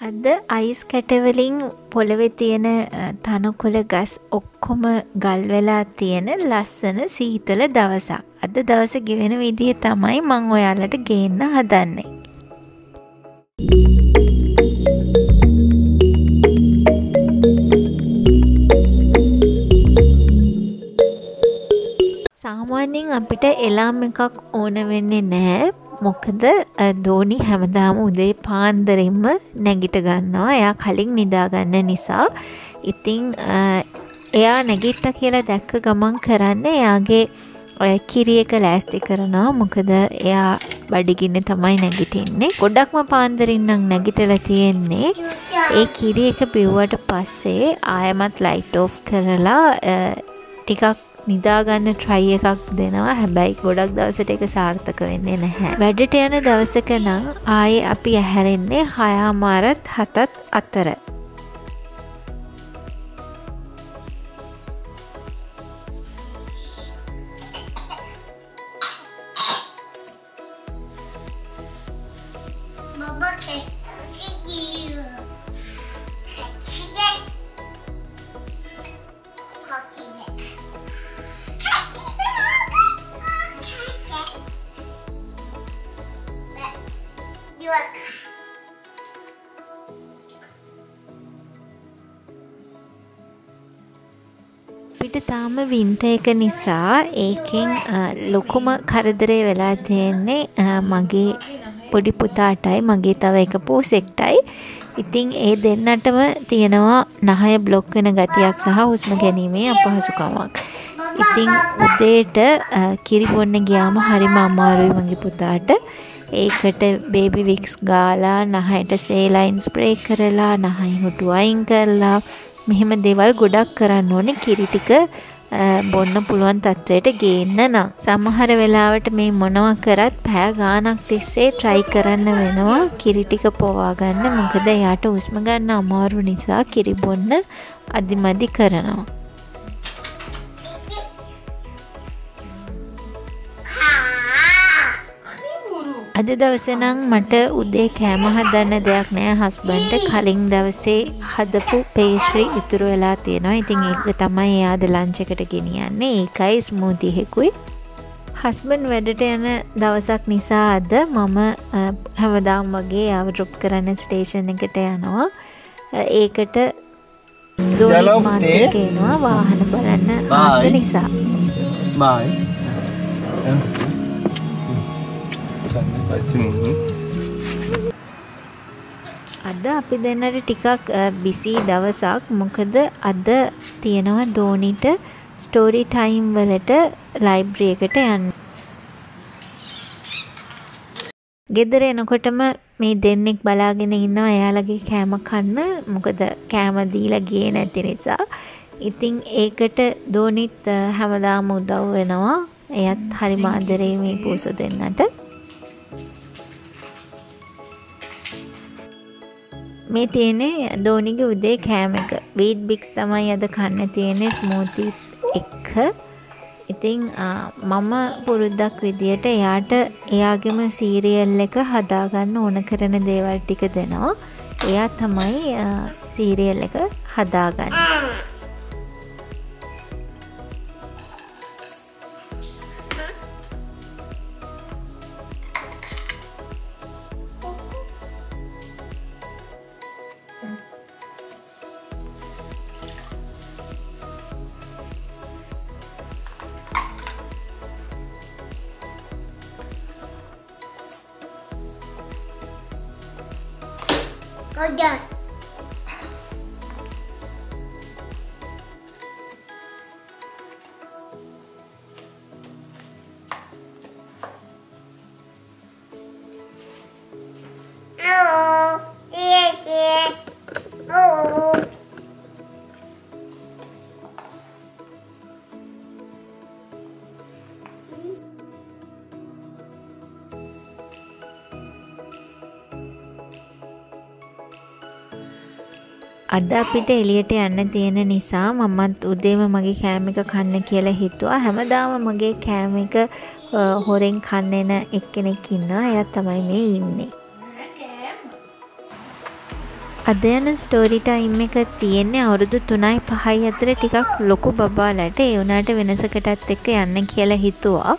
අද අයිස් කැටවලින් පොළවෙ තියෙන තනකොළ ගස් ඔක්කොම ගල් වෙලා තියෙන ලස්සන සීතල දවසක්. අද දවස ගෙවෙන විදිහ තමයි මං ඔයාලට ගේන්න හදන්නේ. සාමාන්‍යයෙන් අපිට එලාම් එකක් ඕන වෙන්නේ නැහැ මොකද දෝනි හැමදාම උදේ පාන්දරින්ම නැගිට ගන්නවා. එයා කලින් නිදාගන්න නිසා. ඉතිං එයා නැගිට්ට කියලා දැක්ක ගමන් කරන්න එයාගේ කිරි එක ලෑස්ති කරනවා. මොකද එයා බඩිගින්න තමයි නැගිටින්නේ. ගොඩක්ම පාන්දරින්නම් නැගිටල තියෙන්නේ. ඒ කිරි එක බිව්වට පස්සේ ආයමත් ලයිට් ඕෆ් කරලා ටිකක් නිදාගන්න ට්‍රයි එකක් දෙනවා හැබැයි ගොඩක් දවසට එක සාර්ථක වෙන්නේ නැහැ. වැඩට යන දවසක නම් ආයේ අපි ඇහැරෙන්නේ හයාමාරත් හතත් අතර. අපිට තාම වින්ට එක නිසා ඒකෙන් ලොකුම කරදරේ වෙලා තියෙන්නේ මගේ පොඩි පුතාටයි. මගේ තව එක පූසෙක්ටයි ඉතිං ඒ දෙන්නටම තියෙනවා නහය බ්ලොක් වෙන ගතියක් සහ හුස්ම ගැනීමේ අපහසුකමක්. ඉතිං උදේට කිරිබොන්න ගියාම හරිම අමාරුයි මගේ පුතාට. ඒකට බේබි වික්ස් ගාලා නහයට සේලයින් ස්ප්‍රේ කරලා නහයි හුටු අයින් කරලා මෙහෙම දේවල් ගොඩක් කරන්න ඕනේ කිරි ටික බොන්න පුළුවන් තත්වයට ගේන්න නම්. සමහර වෙලාවට මේ මොනවා කරත් පෑ ගානක් තිස්සේ try කරන්න වෙනවා. කිරි ටික පොවා ගන්න. මොකද එයාට හුස්ම ගන්න අමාරු නිසා කිරි බොන්න අදිමදි කරනවා. අද දවසනම් මට උදේ කෑම හදන්න දෙයක් නෑ. හස්බන්ට කලින් දවසේ හදපු පේශ්‍රී ඉතුරු වෙලා තියෙනවා. ඉතින් ඒක තමයි එයාද ලංචකට ගෙනියන්නේ. ඒකයි ස්මූතිහෙකුයි හස්බන් වැඩට යන දවසක් නිසා අද මම හැමදාම් වගේ යාව ඩ්‍රොප් කරන්න ස්ටේෂන් එකට යනවා. ඒකට දෝනි මාර්ගකේනවා වාහන බලන්න ආස නිසා. බායි අද අපි දෙන්නට ටිකක් බිසි දවසක් මොකද අද තියෙනවා දෝනිට ස්ටෝරි ටයිම් වලට ලයිබ්‍රී එකට යන්න. ගෙදර එනකොටම මේ දෙන්නෙක් බලාගෙන ඉන්නවා එයාලගේ කෑම කන්න මොකද කෑම දීලා ගියේ නැති නිසා. ඉතින් ඒකට දෝනිත් හැමදාම උදව් වෙනවා. එයත් හරි මාදරේ මේ පූසු දෙන්නට. මේ තියෙන්නේ දෝනිගේ උදේ කෑම එක. වීට් බික්ස් තමයි අද කන්න තියෙන්නේ ස්මූති එක්ක ඉතිං මම පුරුද්දක් විදියට එයාට එයාගෙම සීරියල් එක හදාගන්න ඕන කරන දේවල් ටික දෙනවා. එයා තමයි සීරියල් එක හදාගන්න. Done. අද අපිට එලියට යන්න තියෙන නිසා මමත් උදේම මගේ කෑම එක කන්න කියලා හිතුවා. හැමදාම මගේ කෑම එක හොරෙන් කන්න එන එක්කෙනෙක් ඉන්නවා. එයා තමයි මේ ඉන්නේ. අද යන ස්ටෝරි ටයිම් එක තියෙන්නේ අවුරුදු 3යි 5යි අතර ටිකක් ලොකු බබාලට. ඒ වුණාට වෙනසකටත් එක්ක යන්න කියලා හිතුවා.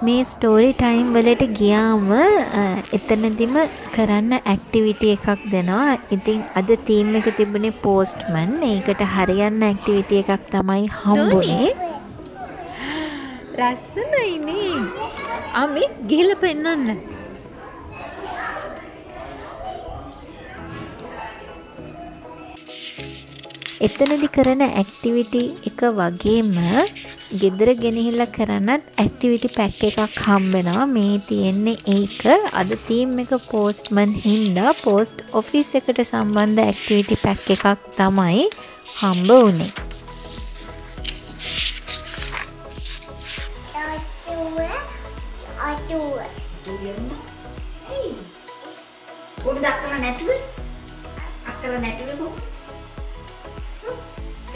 මේ ස්ටෝරි ටයිම් වලට ගියාම අ, එතනදිම කරන්න ඇක්ටිවිටි එකක් දෙනවා. ඉතින් අද තීම් එක තිබුණේ පෝස්ට්මන් ඒකට හරියන්න ඇක්ටිවිටි එකක් තමයි හම්බුනේ. ලස්සනයිනේ. අමි ගිහිල්ල පෙන්නන්න. එතනදි කරන ඇක්ටිවිටි එක වගේම ගෙදර ගෙනහිල්ල කරන්නත් ඇක්ටිවිටි පැක් එකක් හම්බෙනවා මේ තියෙන්නේ ඒක අද තීම් එක පෝස්ට්මන් හින්දා පෝස්ට් ඔෆිස් එකට සම්බන්ධ ඇක්ටිවිටි පැක් එකක් තමයි හම්බ වුනේ කොහොමද අක්කලා නැතුව? අක්කලා නැතුව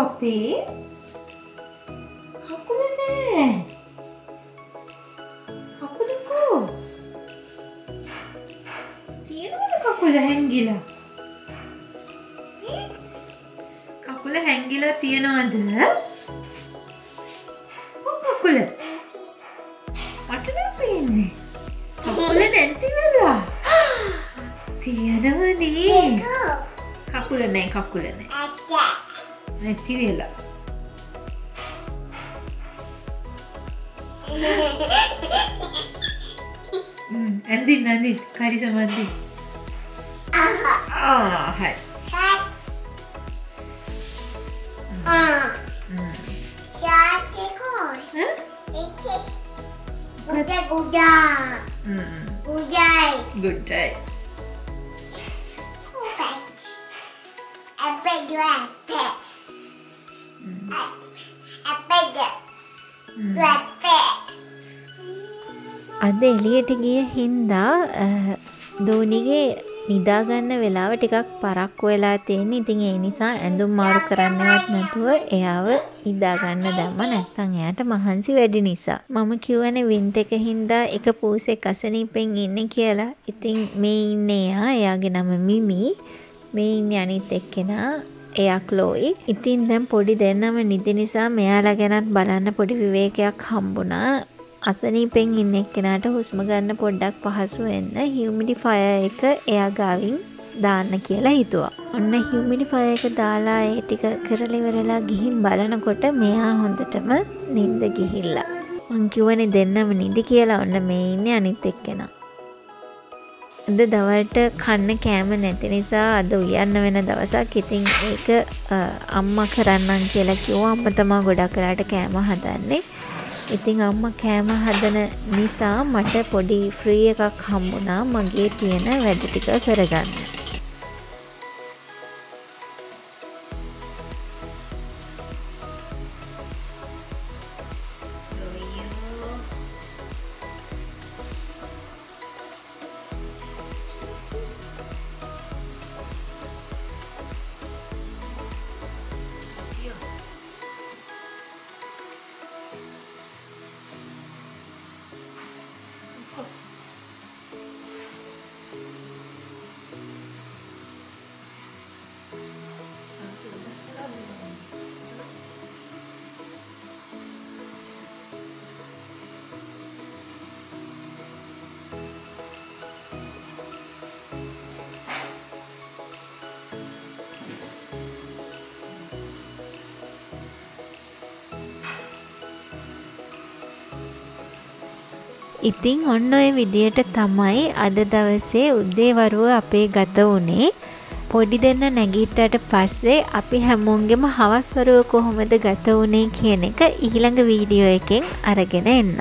අපේ? කකුල නෑ. කකුල කෝ? තියෙනවද කකුල හැංගිලා? කකුල හැංගිලා තියෙනවද? කකුල? මට නම් පේන්නේ. කකුල නැති වෙලා. තියෙනවනේ. කකුල නෑ කකුල නෑ. ನೆತ್ತಿ ಇಲ್ಲ ಹ್ಮ್ ಅಂದಿನ್ ಅಂದಿನ್ ಕಾಡಿಸಮ್ಮ ಅಂದಿನ್ hi Good day. Good day. Good day. Good day. Good day. අද එලියට ගිය හින්දා අ, දෝනිගේ නිදාගන්න වෙලාව ටිකක් පරක්කු වෙලා තියෙන ඉතින් ඒ නිසා ඇඳුම් මාරු කරන්නවත් නැතුව එයාව නිදාගන්න දැම්ම. නැත්තං එයාට මහන්සි වැඩි නිසා. මම කිව්වන වින්ට එක හින්දා එක පූසෙක් අසනීපෙන් ඉන්න කියලා. ඉතින් මේ ඉන්න එයා. එයාගේ නම මිමි. මේ ඉන්න අනිත් එක්කෙනා. එයක් ලෝයි ඉතින් දැන් පොඩි දෙන්නම නිදි නිසා මෙයාලා ගැනත් බලන්න පොඩි විවේකයක් හම්බුණා. අසනීපෙන් ඉන්න එක්කෙනාට හුස්ම ගන්න පොඩ්ඩක් පහසු වෙන්න හියුමිඩිෆයර් එක එයා ගාවින් දාන්න කියලා හිතුවා. ඔන්න හියුමිඩිෆයර් එක දාලා ඒ ටික කරලා ඉවරලා ගිහින් බලනකොට මෙයා හොඳටම නිින්ද ගිහිල්ලා. මං කිව්වනේ දෙන්නම නිදි කියලා ඔන්න මේ ඉන්නේ අනිත් එක්කෙනා. අද දවල්ට කන්න කෑම නැති නිසා අද උයන්න වෙන දවසක් ඉතින් ඒක අ, අම්මා කරන්නම් කියලා කිව්වා අම්මා තමා ගොඩක් වෙලාට කෑම හදන්නේ. ඉතින් අම්මා කෑම හදන නිසා මට පොඩි ෆ්‍රී එකක් හම්බුණා මගේ තියෙන වැඩ ටික කරගන්න. ඉතිං ඔන්න ඔය විදියට තමයි අද දවසේ උද්දේවරුව අපේ ගත වුණේ පොඩි දෙන්න නැගිට්ටට පස්සේ අපි හැමෝන්ගෙම හවස්වරුව කොහොමද ගත වුණේ කියන එක ඊළඟ වීඩියෝ එකෙන් අරගෙන එන්න.